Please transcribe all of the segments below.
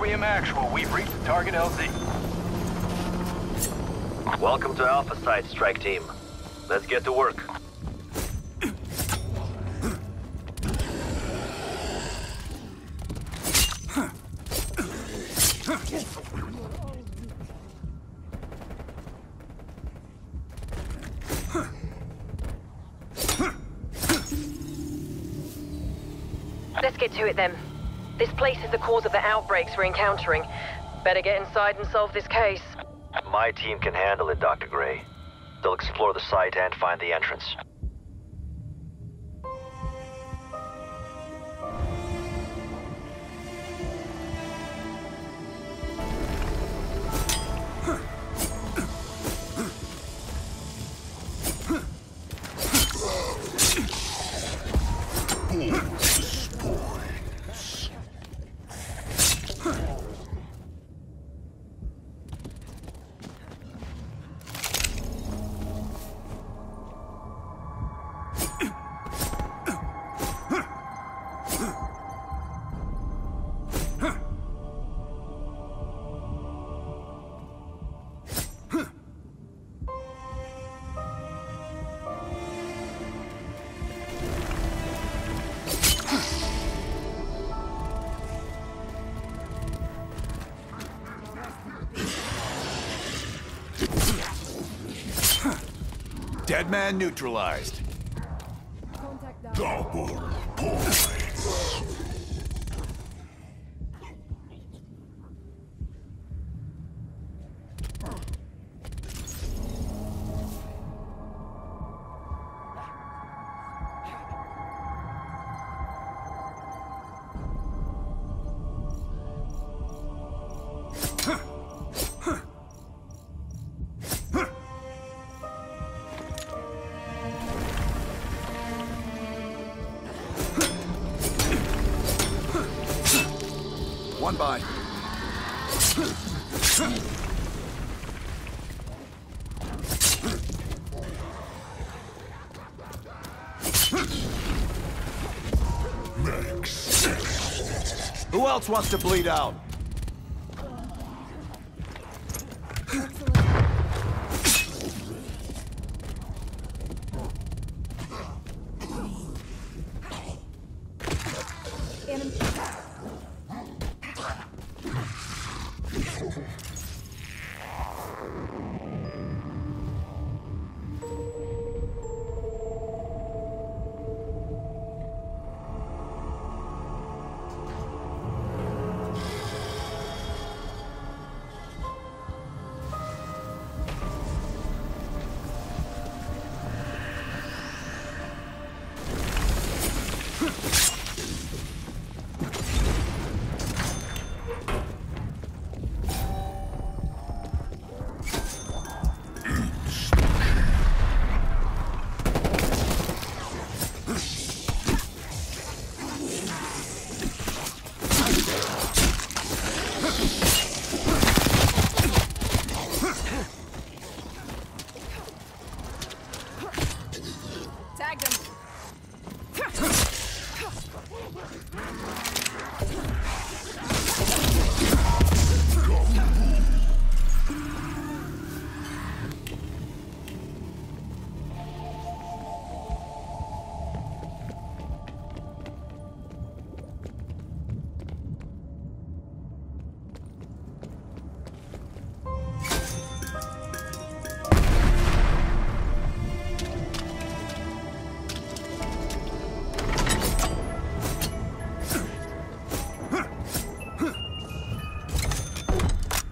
Requiem Actual, we've reached the target LZ. Welcome to Alpha Site, Strike Team. Let's get to work. Let's get to it then. This place is the cause of the outbreaks we're encountering. Better get inside and solve this case. My team can handle it, Dr. Gray. They'll explore the site and find the entrance. Dead man neutralized. Double One by. Who else wants to bleed out? Tagged him.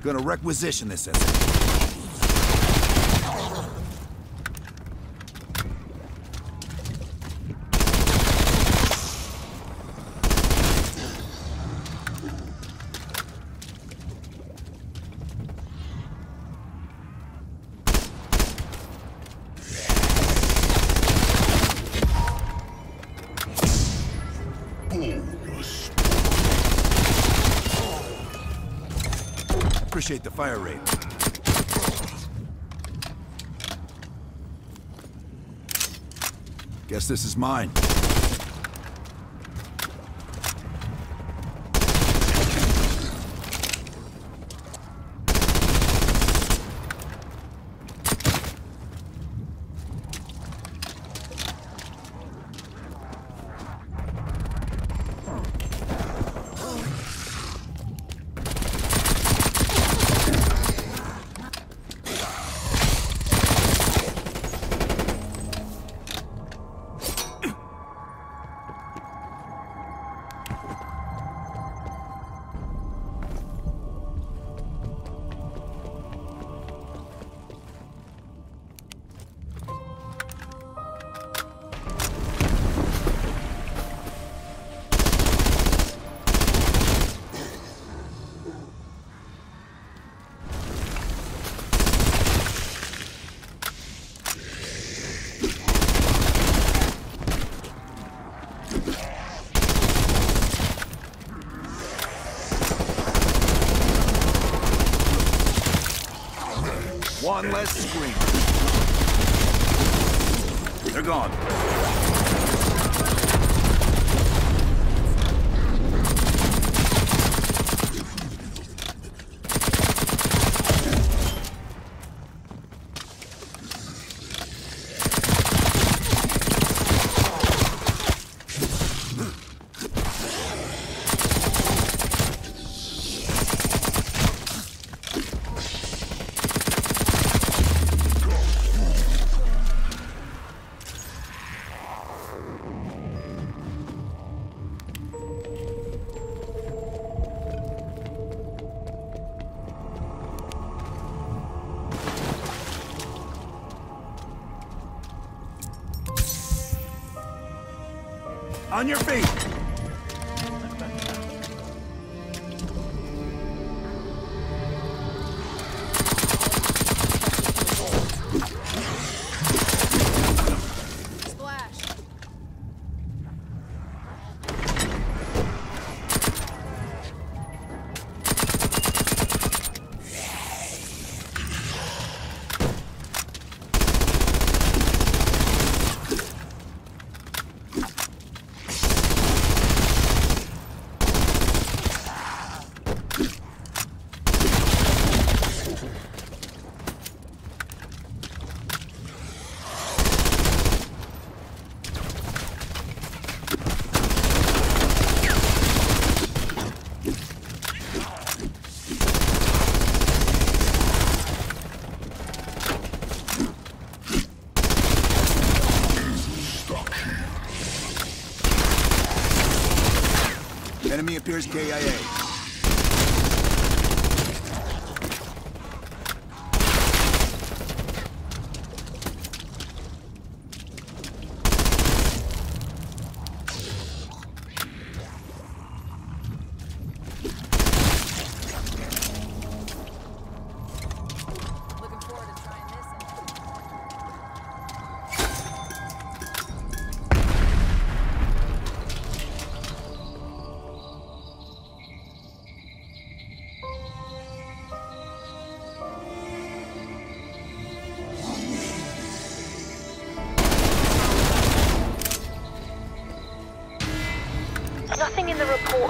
Gonna requisition this The fire rate. Guess this is mine. One less screamer. They're gone. On your feet! Appears KIA.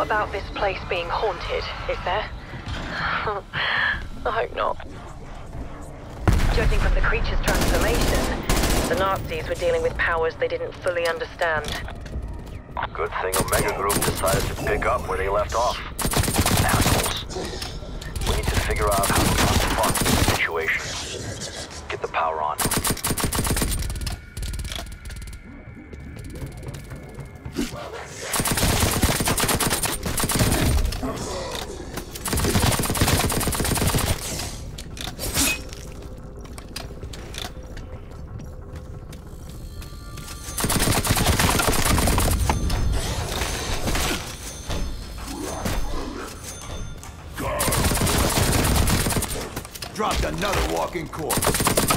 About this place being haunted, is there? I hope not. Judging from the creature's transformation, the Nazis were dealing with powers they didn't fully understand. Good thing Omega Group decided to pick up where they left off. Assholes. We need to figure out how to confront this situation. Get the power on. Dropped another walking corpse.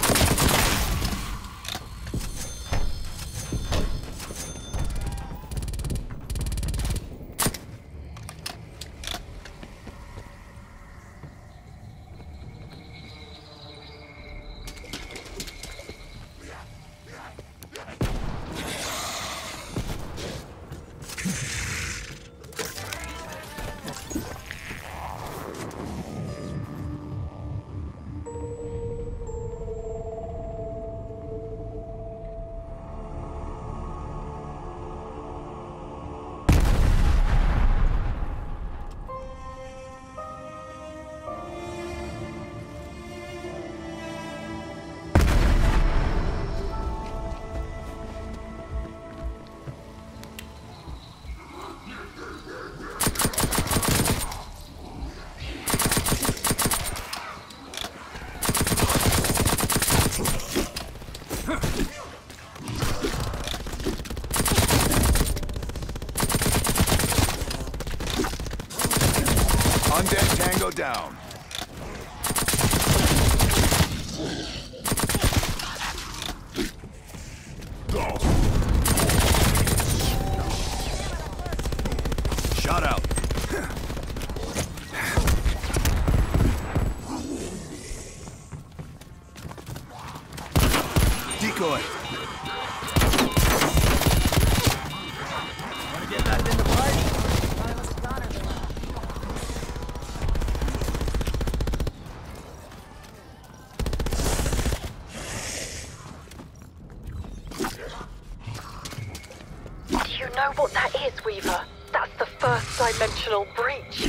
First dimensional breach.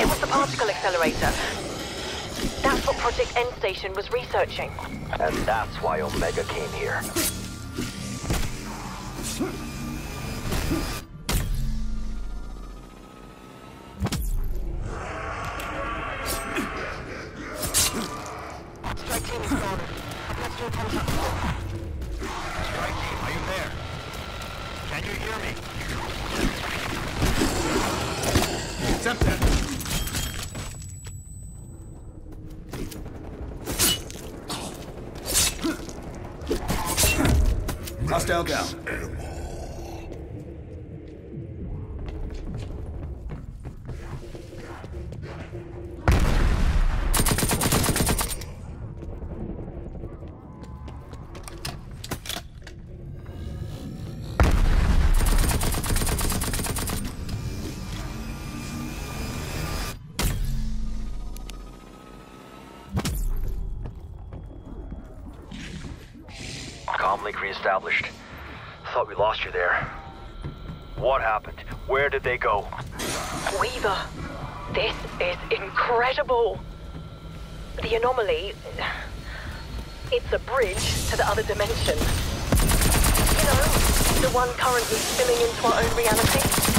It was the particle accelerator. That's what Project End Station was researching. And that's why Omega came here. Hostile down. This is incredible. The anomaly. It's a bridge to the other dimension. You know, the one currently spilling into our own reality.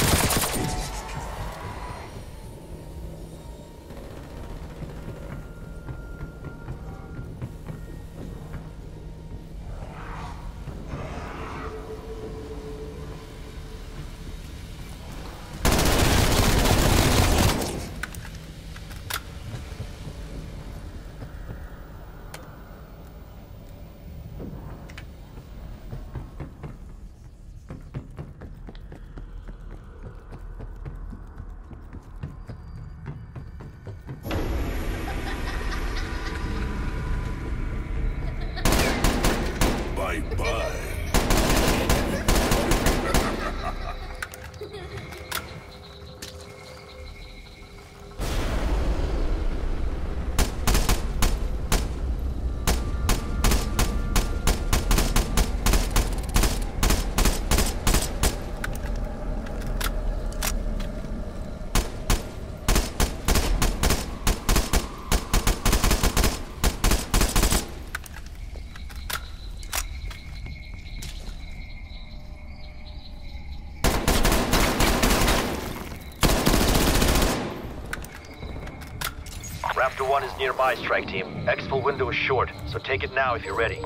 Nearby, strike team. Exfil window is short, so take it now if you're ready.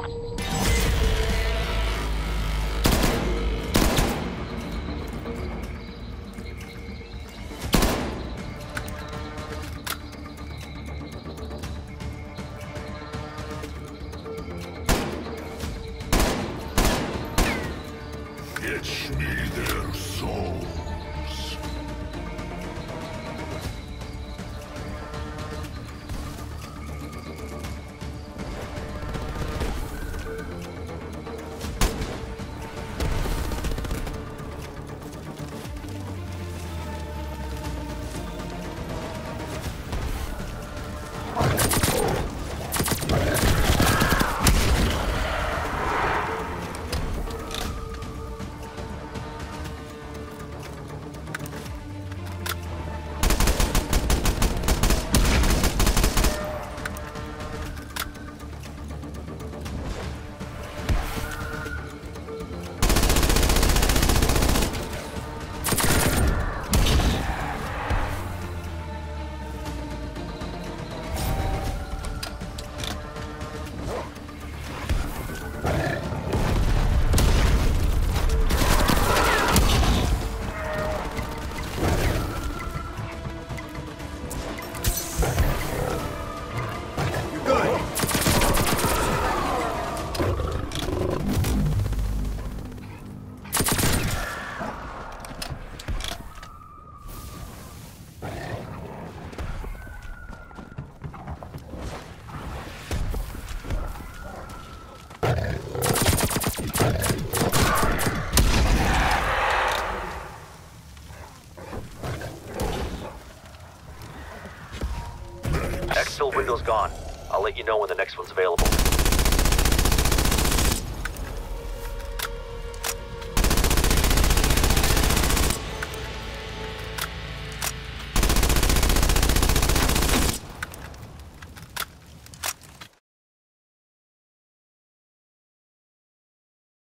Gone. I'll let you know when the next one's available.